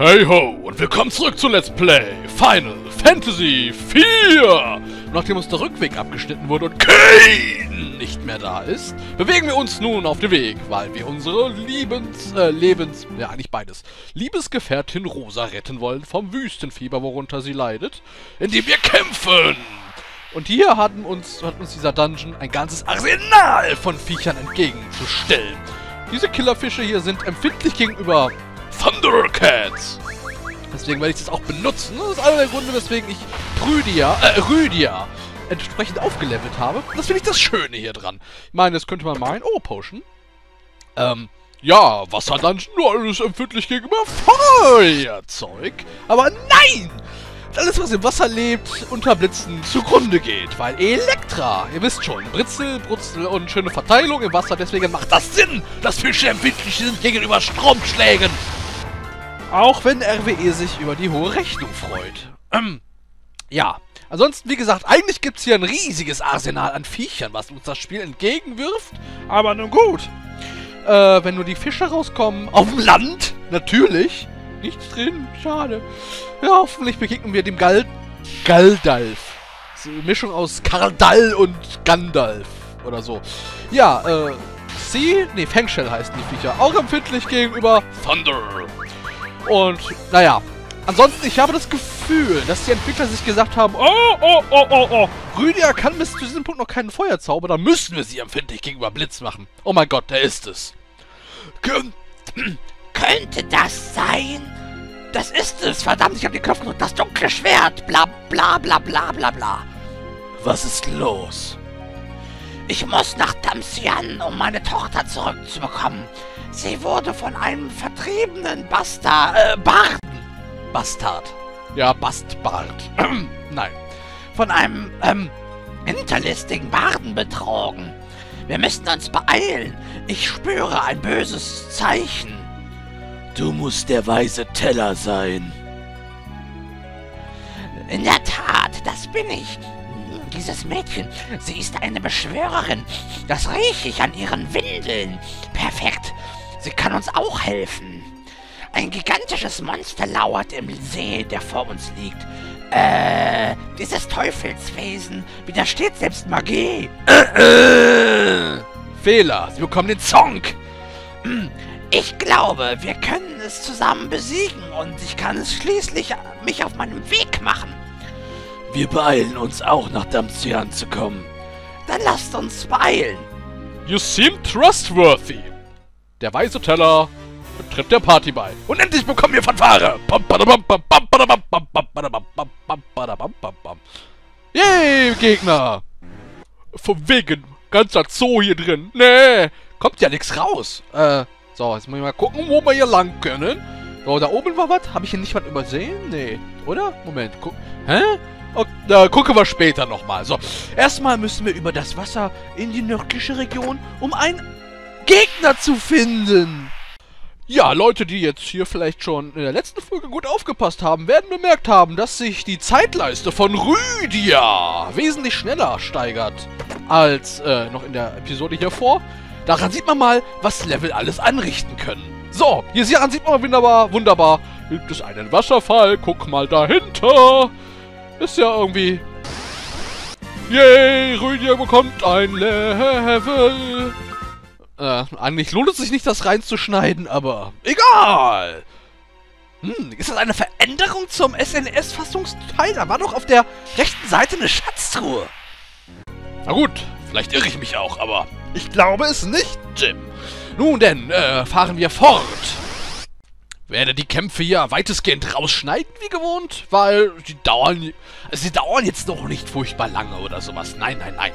Hey ho und willkommen zurück zu Let's Play Final Fantasy 4! Nachdem uns der Rückweg abgeschnitten wurde und Kane nicht mehr da ist, bewegen wir uns nun auf den Weg, weil wir unsere Liebens, äh, Lebens, ja eigentlich beides, Liebesgefährtin Rosa retten wollen vom Wüstenfieber, worunter sie leidet, indem wir kämpfen! Und hier hatten uns, hat uns dieser Dungeon ein ganzes Arsenal von Viechern entgegenzustellen. Diese Killerfische hier sind empfindlich gegenüber Thundercats. Deswegen werde ich das auch benutzen. Das ist einer der Gründe, weswegen ich Rüdia, äh, Rüdia entsprechend aufgelevelt habe. Das finde ich das Schöne hier dran. Ich meine, das könnte man meinen. Oh, Potion. Ähm, ja, Wasserdungeon, nur alles empfindlich gegenüber Feuerzeug. Aber nein! Alles, was im Wasser lebt, unter Blitzen zugrunde geht. Weil Elektra, ihr wisst schon, Britzel, Brutzel und schöne Verteilung im Wasser. Deswegen macht das Sinn, dass Fische empfindlich sind gegenüber Stromschlägen. Auch wenn RWE sich über die hohe Rechnung freut. Ähm, ja. Ansonsten, wie gesagt, eigentlich gibt es hier ein riesiges Arsenal an Viechern, was uns das Spiel entgegenwirft. Aber nun gut. Äh, wenn nur die Fische rauskommen. Auf dem Land, natürlich. Nichts drin, schade. Ja, hoffentlich begegnen wir dem Gal Galdalf. Mischung aus Kardall und Gandalf. Oder so. Ja, äh, Sie, nee, Fangshell heißen die Viecher. Auch empfindlich gegenüber Thunder. Und, naja. Ansonsten, ich habe das Gefühl, dass die Entwickler sich gesagt haben, oh, oh, oh, oh, oh, Rüdiger kann bis zu diesem Punkt noch keinen Feuerzauber, dann müssen wir sie empfindlich gegenüber Blitz machen. Oh mein Gott, der ist es. Kön könnte das sein? Das ist es, verdammt, ich habe den Knopf gedrückt, das dunkle Schwert, bla bla bla bla bla bla. Was ist los? Ich muss nach Damsian, um meine Tochter zurückzubekommen. Sie wurde von einem vertriebenen Bastard, äh, Barden. Bastard. Ja, Bastbart. Nein. Von einem, ähm, hinterlistigen Barden betrogen. Wir müssen uns beeilen. Ich spüre ein böses Zeichen. Du musst der weise Teller sein. In der Tat, das bin ich. Dieses Mädchen, sie ist eine Beschwörerin. Das rieche ich an ihren Windeln. Perfekt. Sie kann uns auch helfen. Ein gigantisches Monster lauert im See, der vor uns liegt. Äh, dieses Teufelswesen widersteht selbst Magie. Äh, äh. Fehler, Sie bekommen den Zonk. Ich glaube, wir können es zusammen besiegen und ich kann es schließlich mich auf meinem Weg machen. Wir beeilen uns auch nach Damsian zu kommen. Dann lasst uns beeilen. You seem trustworthy. Der weiße Teller tritt der Party bei. Und endlich bekommen wir Fanfare! Yay, Gegner! Von wegen, ganzer Zoo hier drin. Nee, kommt ja nichts raus. Äh, so, jetzt muss ich mal gucken, wo wir hier lang können. So, da oben war was. Habe ich hier nicht was übersehen? Nee, oder? Moment, guck. Hä? Okay, da gucken wir später nochmal. So, erstmal müssen wir über das Wasser in die nördliche Region, um einen Gegner zu finden. Ja, Leute, die jetzt hier vielleicht schon in der letzten Folge gut aufgepasst haben, werden bemerkt haben, dass sich die Zeitleiste von Rüdia wesentlich schneller steigert als äh, noch in der Episode hier vor. Daran sieht man mal, was Level alles anrichten können. So, hier daran sieht man wunderbar, wunderbar, gibt es einen Wasserfall. Guck mal dahinter. Ist ja irgendwie... Yay, Rüdiger bekommt ein Level. Äh, eigentlich lohnt es sich nicht, das reinzuschneiden, aber egal. Hm, ist das eine Veränderung zum SNS-Fassungsteil? Da war doch auf der rechten Seite eine Schatztruhe. Na gut, vielleicht irre ich mich auch, aber ich glaube es nicht, Jim. Nun denn, äh, fahren wir fort werde die Kämpfe hier weitestgehend rausschneiden, wie gewohnt, weil sie dauern, also sie dauern jetzt noch nicht furchtbar lange oder sowas. Nein, nein, nein.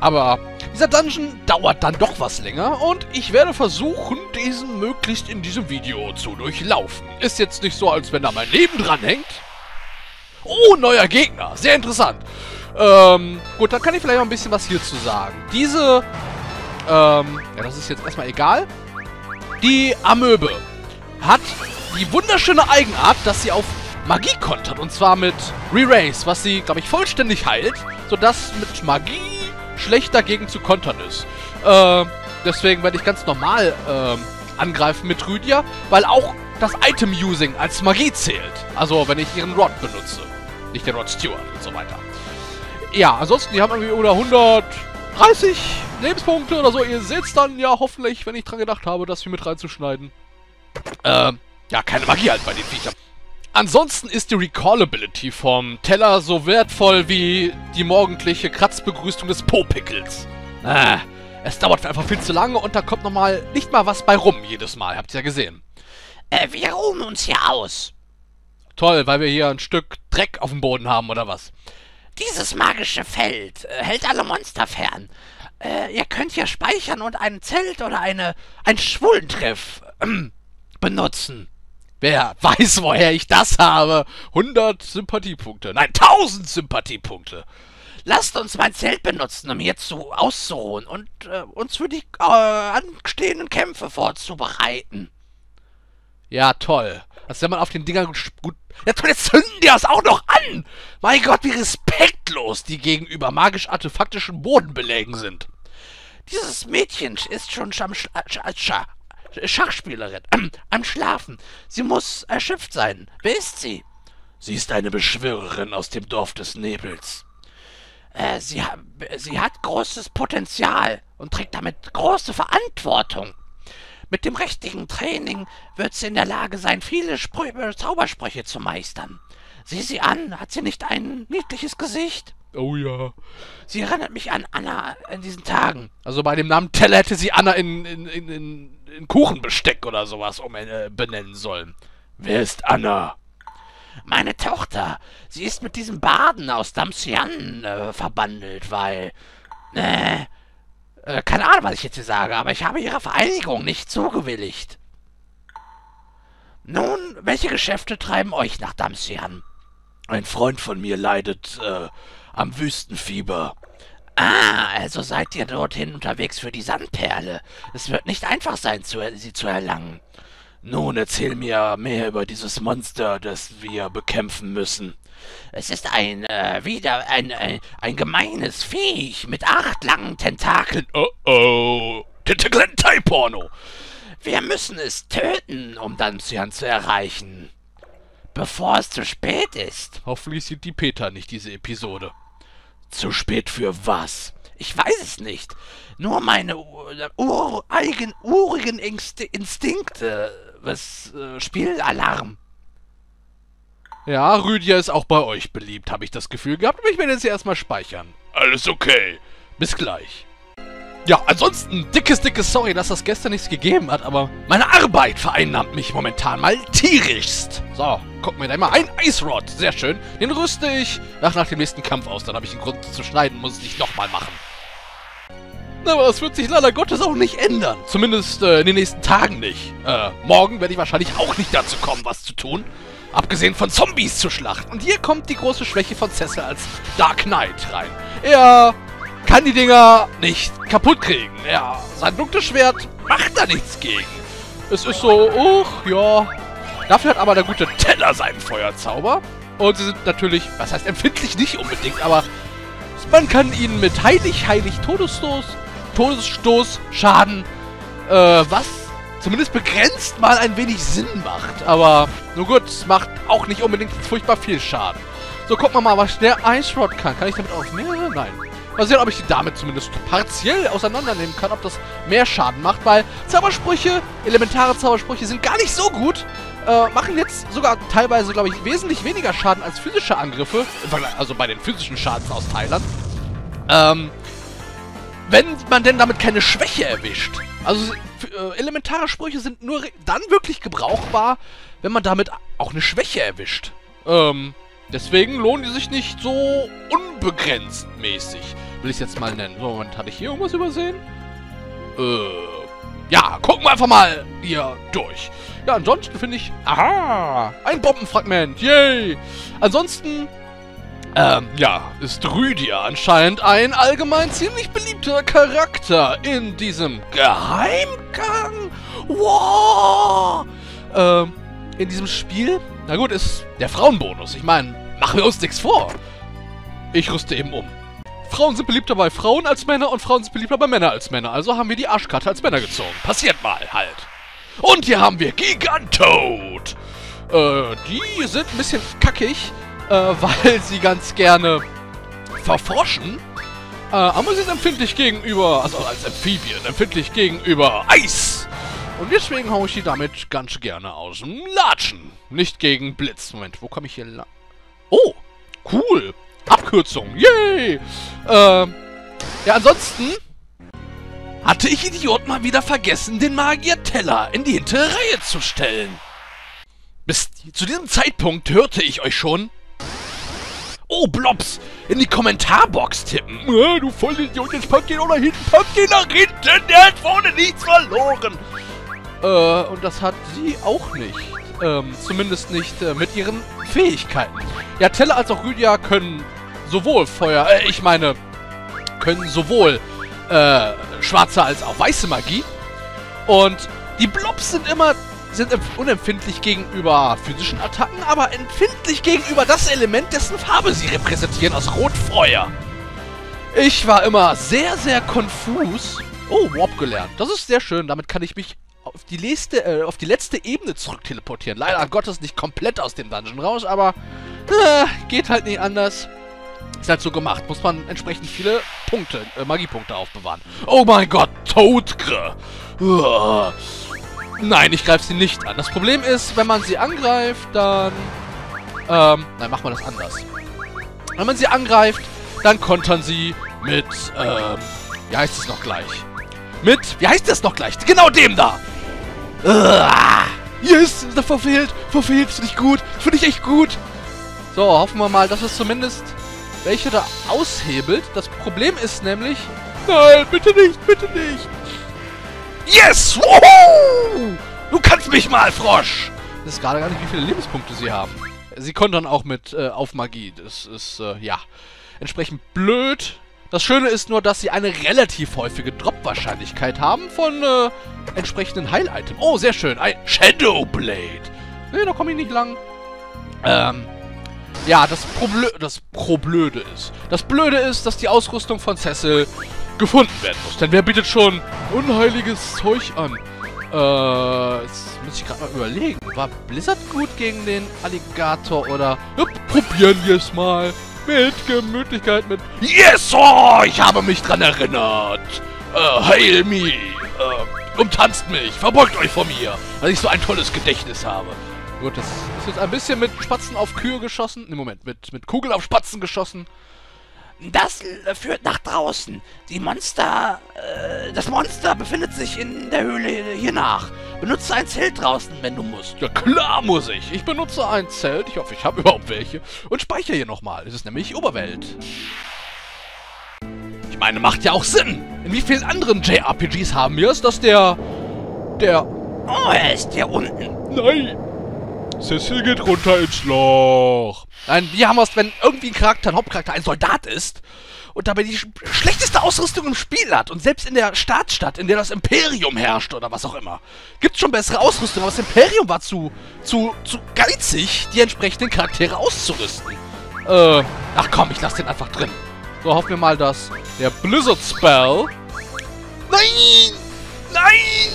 Aber dieser Dungeon dauert dann doch was länger und ich werde versuchen, diesen möglichst in diesem Video zu durchlaufen. Ist jetzt nicht so, als wenn da mein Leben dran hängt. Oh, neuer Gegner. Sehr interessant. Ähm, gut, dann kann ich vielleicht noch ein bisschen was hierzu sagen. Diese, ähm, ja, das ist jetzt erstmal egal. Die Amöbe hat die wunderschöne Eigenart, dass sie auf Magie kontert. Und zwar mit Re-Race, was sie, glaube ich, vollständig heilt, sodass mit Magie schlecht dagegen zu kontern ist. Äh, deswegen werde ich ganz normal äh, angreifen mit Rüdia, weil auch das Item-Using als Magie zählt. Also, wenn ich ihren Rod benutze. Nicht den Rod Stewart und so weiter. Ja, ansonsten, die haben irgendwie oder 130 Lebenspunkte oder so. Ihr seht es dann ja hoffentlich, wenn ich dran gedacht habe, das hier mit reinzuschneiden. Ähm, ja, keine Magie halt bei den Viechern. Ansonsten ist die Recallability vom Teller so wertvoll wie die morgendliche Kratzbegrüßung des Popickels. Äh, es dauert einfach viel zu lange und da kommt nochmal nicht mal was bei rum jedes Mal, habt ihr ja gesehen. Äh, wir ruhen uns hier aus. Toll, weil wir hier ein Stück Dreck auf dem Boden haben, oder was? Dieses magische Feld äh, hält alle Monster fern. Äh, ihr könnt hier speichern und ein Zelt oder eine, ein Schwulentreff äh, benutzen. Wer weiß, woher ich das habe? 100 Sympathiepunkte. Nein, 1000 Sympathiepunkte. Lasst uns mein Zelt benutzen, um hier zu auszuruhen und äh, uns für die äh, anstehenden Kämpfe vorzubereiten. Ja, toll. Das wenn man auf den Dingern gut... Ja toll, jetzt zünden die das auch noch an! Mein Gott, wie respektlos die gegenüber magisch-artefaktischen Bodenbelägen sind. Dieses Mädchen ist schon am Sch Sch Schachspielerin. Am Schlafen. Sie muss erschöpft sein. Wer ist sie? Sie ist eine Beschwörerin aus dem Dorf des Nebels. Äh, sie, sie hat großes Potenzial und trägt damit große Verantwortung. Mit dem richtigen Training wird sie in der Lage sein, viele Sprü Zaubersprüche zu meistern. Sieh sie an, hat sie nicht ein niedliches Gesicht? Oh ja. Sie erinnert mich an Anna in diesen Tagen. Also bei dem Namen Teller hätte sie Anna in, in, in, in, in Kuchenbesteck oder sowas um äh, benennen sollen. Wer ist Anna? Meine Tochter. Sie ist mit diesem Baden aus Damsian äh, verbandelt, weil... Äh, äh, keine Ahnung, was ich jetzt hier sage, aber ich habe ihrer Vereinigung nicht zugewilligt. Nun, welche Geschäfte treiben euch nach Damsian? Ein Freund von mir leidet äh, am Wüstenfieber. Ah, also seid ihr dorthin unterwegs für die Sandperle. Es wird nicht einfach sein, zu, sie zu erlangen. Nun erzähl mir mehr über dieses Monster, das wir bekämpfen müssen. Es ist ein, äh, wieder ein, ein, ein gemeines Viech mit acht langen Tentakeln. Oh oh, Tentakel-Porno. Wir müssen es töten, um Damsian zu erreichen. Bevor es zu spät ist. Hoffentlich sieht die Peter nicht diese Episode. Zu spät für was? Ich weiß es nicht. Nur meine ureigen, urigen Instinkte. Was äh, Spielalarm. Ja, Rüdiger ist auch bei euch beliebt, habe ich das Gefühl gehabt. Aber ich werde jetzt hier erstmal speichern. Alles okay. Bis gleich. Ja, ansonsten dickes, dickes Sorry, dass das gestern nichts gegeben hat, aber meine Arbeit vereinnahmt mich momentan mal tierischst. So, guck mir da mal ein Ice Rod. Sehr schön. Den rüste ich nach, nach dem nächsten Kampf aus. Dann habe ich einen Grund zu schneiden, muss es nicht nochmal machen. Aber das wird sich leider Gottes auch nicht ändern. Zumindest äh, in den nächsten Tagen nicht. Äh, morgen werde ich wahrscheinlich auch nicht dazu kommen, was zu tun. Abgesehen von Zombies zu schlachten. Und hier kommt die große Schwäche von Cecil als Dark Knight rein. Er kann die Dinger nicht kaputt kriegen. Ja, sein dunkles Schwert macht da nichts gegen. Es ist so, uch, ja. Dafür hat aber der gute Teller seinen Feuerzauber. Und sie sind natürlich, was heißt empfindlich nicht unbedingt, aber man kann ihnen mit heilig, heilig Todesstoß, Todesstoß Schaden, äh, was zumindest begrenzt mal ein wenig Sinn macht. Aber nur gut, es macht auch nicht unbedingt furchtbar viel Schaden. So, gucken wir mal, was der Ice Rod kann. Kann ich damit mehr? Nein. Mal sehen, ob ich die damit zumindest partiell auseinandernehmen kann, ob das mehr Schaden macht, weil Zaubersprüche, elementare Zaubersprüche sind gar nicht so gut. Äh, machen jetzt sogar teilweise, glaube ich, wesentlich weniger Schaden als physische Angriffe. Also bei den physischen Schadensausteilen. Ähm, wenn man denn damit keine Schwäche erwischt. Also äh, elementare Sprüche sind nur dann wirklich gebrauchbar, wenn man damit auch eine Schwäche erwischt. Ähm, deswegen lohnen die sich nicht so unbegrenzt mäßig will ich es jetzt mal nennen. So, Moment, hatte ich hier irgendwas übersehen? Äh, ja, gucken wir einfach mal hier durch. Ja, ansonsten finde ich, aha, ein Bombenfragment, yay. Ansonsten, ähm, ja, ist Rüdiger anscheinend ein allgemein ziemlich beliebter Charakter in diesem Geheimgang. Wow! Ähm, in diesem Spiel, na gut, ist der Frauenbonus. Ich meine, machen wir uns nichts vor. Ich rüste eben um. Frauen sind beliebter bei Frauen als Männer und Frauen sind beliebter bei Männern als Männer. Also haben wir die Arschkarte als Männer gezogen. Passiert mal halt. Und hier haben wir Giganto, Äh, die sind ein bisschen kackig, äh, weil sie ganz gerne verfroschen. Äh, aber sie sind empfindlich gegenüber, also als Amphibien, empfindlich gegenüber Eis. Und deswegen haue ich die damit ganz gerne aus dem Latschen. Nicht gegen Blitz. Moment, wo komme ich hier lang? Oh, cool. Abkürzung. Yay. Äh, ja, ansonsten hatte ich Idiot mal wieder vergessen, den Magier-Teller in die hintere Reihe zu stellen. Bis zu diesem Zeitpunkt hörte ich euch schon... Oh, Blobs! In die Kommentarbox tippen. Ja, du Vollidiot, jetzt packt ihn nach hinten, packt ihn nach hinten, der hat vorne nichts verloren. Äh, und das hat sie auch nicht. Ähm, zumindest nicht äh, mit ihren Fähigkeiten. Ja, Teller als auch Rydia können sowohl Feuer, äh, ich meine, können sowohl, äh, schwarze als auch weiße Magie. Und die Blobs sind immer sind unempfindlich gegenüber physischen Attacken, aber empfindlich gegenüber das Element, dessen Farbe sie repräsentieren, aus Rotfeuer. Ich war immer sehr, sehr konfus. Oh, Warp gelernt. Das ist sehr schön. Damit kann ich mich auf die, letzte, äh, auf die letzte Ebene zurück teleportieren. Leider Gottes nicht komplett aus dem Dungeon raus, aber äh, geht halt nicht anders. Ist halt so gemacht. Muss man entsprechend viele Punkte, äh, Magiepunkte aufbewahren. Oh mein Gott, Toadgre. Nein, ich greife sie nicht an. Das Problem ist, wenn man sie angreift, dann... Ähm, nein, machen wir das anders. Wenn man sie angreift, dann kontern sie mit, ähm, wie heißt es noch gleich? Mit, wie heißt das noch gleich? Genau dem da! Uah. Yes, verfehlt, verfehlt, finde ich gut, finde ich echt gut. So, hoffen wir mal, dass es zumindest welche da aushebelt. Das Problem ist nämlich... Nein, bitte nicht, bitte nicht. Yes! Woohoo! Du kannst mich mal, Frosch! Das ist gerade gar nicht, wie viele Lebenspunkte sie haben. Sie kontern auch mit äh, auf Magie. Das ist, äh, ja, entsprechend blöd. Das Schöne ist nur, dass sie eine relativ häufige Drop-Wahrscheinlichkeit haben von äh, entsprechenden Heil-Items. Oh, sehr schön. Ein Shadow Blade. Nee, da komme ich nicht lang. Ähm, ja, das, Problö das Problöde ist. Das Blöde ist, dass die Ausrüstung von Cecil gefunden werden muss. Denn wer bietet schon unheiliges Zeug an? Äh, jetzt muss ich gerade mal überlegen. War Blizzard gut gegen den Alligator oder... Ja, probieren wir es mal. Mit Gemütlichkeit, mit... Yes, oh, ich habe mich dran erinnert. Äh, heil me. Äh, umtanzt mich. Verbeugt euch vor mir, weil ich so ein tolles Gedächtnis habe. Gut, das ist jetzt ein bisschen mit Spatzen auf Kühe geschossen. Ne, Moment, mit, mit Kugel auf Spatzen geschossen. Das führt nach draußen. Die Monster... Äh, das Monster befindet sich in der Höhle hier nach. Benutze ein Zelt draußen, wenn du musst. Ja klar muss ich. Ich benutze ein Zelt. Ich hoffe, ich habe überhaupt welche. Und speichere hier nochmal. Es ist nämlich Oberwelt. Ich meine, macht ja auch Sinn. In wie vielen anderen JRPGs haben wir es, dass der... Der... Oh, er ist hier unten. Nein. Cecil geht runter ins Loch. Nein, wir haben es, wenn irgendwie ein Charakter, ein Hauptcharakter, ein Soldat ist und dabei die sch schlechteste Ausrüstung im Spiel hat und selbst in der Staatsstadt, in der das Imperium herrscht oder was auch immer, gibt es schon bessere Ausrüstung, aber das Imperium war zu, zu, zu geizig, die entsprechenden Charaktere auszurüsten. Äh, ach komm, ich lass den einfach drin. So, hoffen wir mal, dass der Blizzard Spell... Nein! Nein!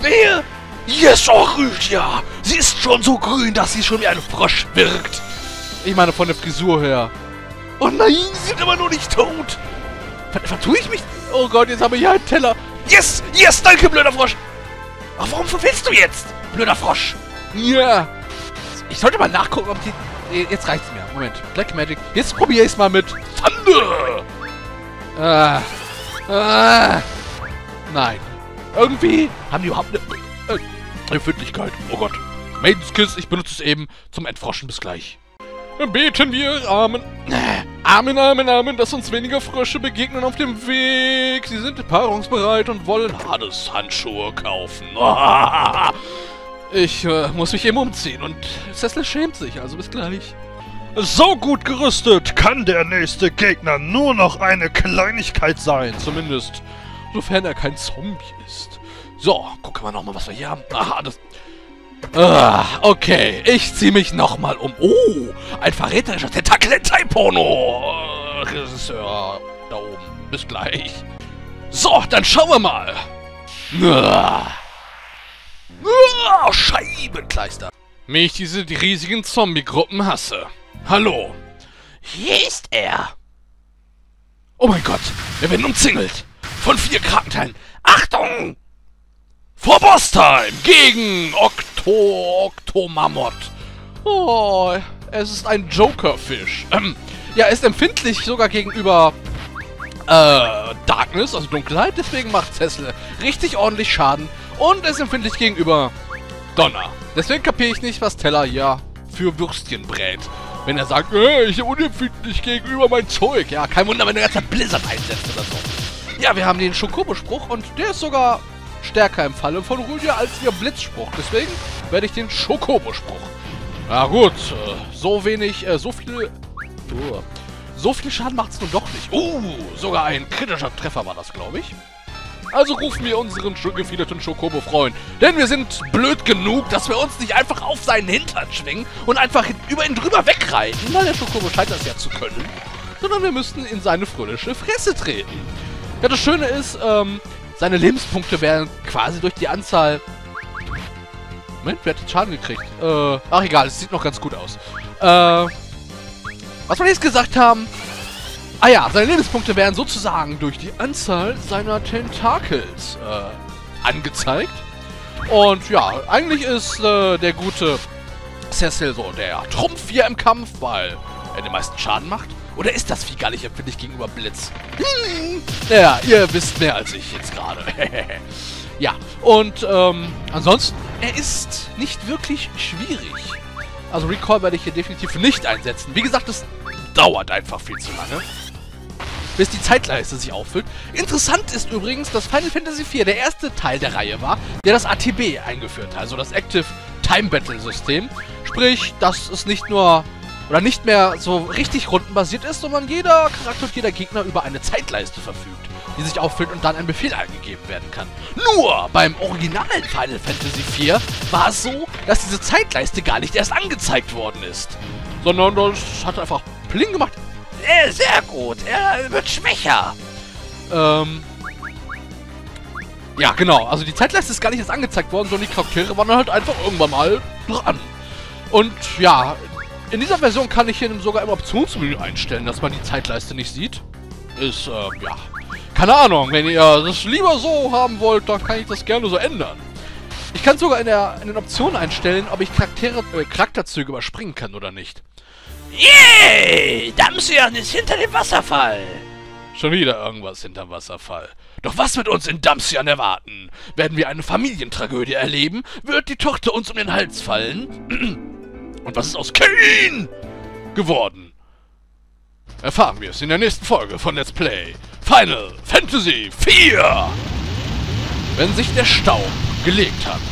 Wer? Yes, oh, Rüdia! Sie ist schon so grün, dass sie schon wie ein Frosch wirkt. Ich meine, von der Frisur her. Oh nein, sie sind immer nur nicht tot. Ver vertue ich mich? Oh Gott, jetzt haben wir hier einen Teller. Yes, yes, danke, blöder Frosch. Ach, warum verfehlst du jetzt, blöder Frosch? Ja. Ich sollte mal nachgucken, ob die... Jetzt reicht's mir. Moment. Black Magic. Jetzt probiere ich es mal mit Thunder. Ah. Ah. Nein. Irgendwie haben die überhaupt eine... Äh, Empfindlichkeit. Oh Gott. Maidens Kiss, ich benutze es eben zum Entfroschen. Bis gleich. Beten wir, Amen. Amen, Amen, Amen, dass uns weniger Frösche begegnen auf dem Weg. Sie sind paarungsbereit und wollen Hades-Handschuhe kaufen. Ich äh, muss mich eben umziehen und Cecil schämt sich, also bis gleich. So gut gerüstet kann der nächste Gegner nur noch eine Kleinigkeit sein. Zumindest, sofern er kein Zombie ist. So, gucken wir nochmal, was wir hier haben. Aha, das... Ah, okay, ich ziehe mich nochmal um. Oh, ein verräterischer Tentakel-Hentai-Porno. Regisseur da oben. Bis gleich. So, dann schauen wir mal. Ah. Ah, Scheibenkleister. Wie ich diese riesigen Zombie-Gruppen hasse. Hallo. Hier ist er. Oh mein Gott, wir werden umzingelt. Von vier Krakenteilen. Achtung! Vor Boss-Time gegen Okto... Oktomamot. Oh, es ist ein Joker-Fisch. Ähm, ja, ist empfindlich sogar gegenüber äh, Darkness, also Dunkelheit. Deswegen macht Cecil richtig ordentlich Schaden. Und er ist empfindlich gegenüber Donner. Deswegen kapiere ich nicht, was Teller hier für Würstchen brät. Wenn er sagt, äh, ich bin unempfindlich gegenüber mein Zeug. Ja, kein Wunder, wenn er jetzt Blizzard einsetzt oder so. Ja, wir haben den Schokobo-Spruch und der ist sogar stärker im Falle von Rüdia als ihr Blitzspruch. Deswegen werde ich den Schokobo-Spruch. Na gut, äh, so wenig, äh, so viel... Uh, so viel Schaden macht es nun doch nicht. Uh, sogar ein kritischer Treffer war das, glaube ich. Also rufen wir unseren gefiederten Schokobo-Freund. Denn wir sind blöd genug, dass wir uns nicht einfach auf seinen Hintern schwingen und einfach über ihn drüber wegreiten, weil der Schokobo scheint das ja zu können. Sondern wir müssten in seine fröhliche Fresse treten. Ja, das Schöne ist, ähm, seine Lebenspunkte werden quasi durch die Anzahl... Moment, wer hat den Schaden gekriegt? Äh, ach egal, es sieht noch ganz gut aus. Äh, was wir jetzt gesagt haben... Ah ja, seine Lebenspunkte werden sozusagen durch die Anzahl seiner Tentakels äh, angezeigt. Und ja, eigentlich ist äh, der gute Cecil so der Trumpf hier im Kampf, weil er den meisten Schaden macht. Oder ist das Vieh gar nicht empfindlich gegenüber Blitz? Hm. Ja, ihr wisst mehr als ich jetzt gerade. ja, und ähm, ansonsten, er ist nicht wirklich schwierig. Also Recall werde ich hier definitiv nicht einsetzen. Wie gesagt, es dauert einfach viel zu lange. Bis die Zeitleiste sich auffüllt. Interessant ist übrigens, dass Final Fantasy IV der erste Teil der Reihe war, der das ATB eingeführt hat. Also das Active Time Battle System. Sprich, dass es nicht nur oder nicht mehr so richtig rundenbasiert ist, sondern jeder Charakter und jeder Gegner über eine Zeitleiste verfügt, die sich auffüllt und dann ein Befehl eingegeben werden kann. Nur beim originalen Final Fantasy IV war es so, dass diese Zeitleiste gar nicht erst angezeigt worden ist, sondern das hat einfach Pling gemacht. Äh, sehr gut. Er wird schwächer. Ähm, ja, genau. Also die Zeitleiste ist gar nicht erst angezeigt worden, sondern die Charaktere waren halt einfach irgendwann mal dran. Und ja, in dieser Version kann ich hier sogar im Optionsmenü einstellen, dass man die Zeitleiste nicht sieht. Ist, äh, ja, keine Ahnung. Wenn ihr das lieber so haben wollt, dann kann ich das gerne so ändern. Ich kann sogar in, der, in den Optionen einstellen, ob ich Charaktere, äh, Charakterzüge überspringen kann oder nicht. Yay! Damsian ist hinter dem Wasserfall. Schon wieder irgendwas hinterm Wasserfall. Doch was wird uns in Damsian erwarten? Werden wir eine Familientragödie erleben? Wird die Tochter uns um den Hals fallen? Und was ist aus Kane geworden? Erfahren wir es in der nächsten Folge von Let's Play Final Fantasy 4. Wenn sich der Staub gelegt hat,